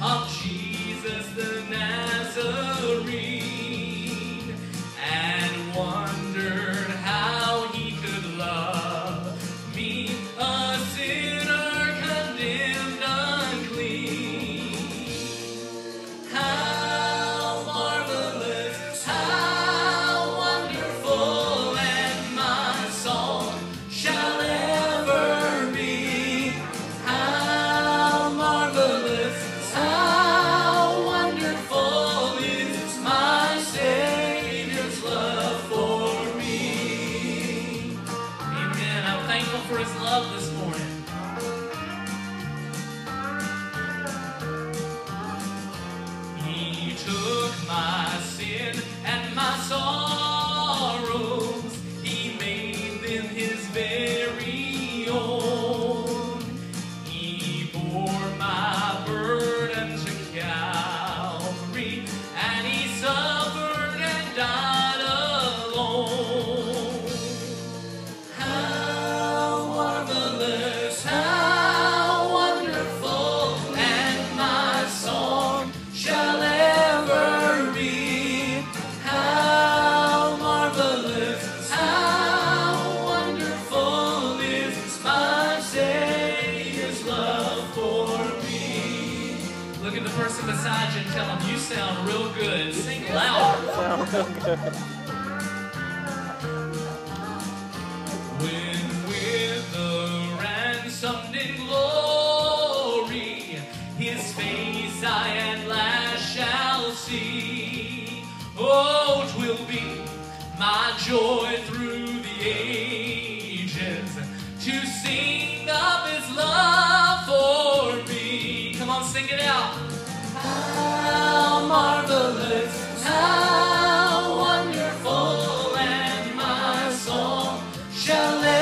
I'll God's love this morning. He took my sin and my soul. Sergeant, tell him you sound real good. Sing louder. Sound real good. When with the ransomed in glory, his face I at last shall see. Oh, 'twill be my joy shall live.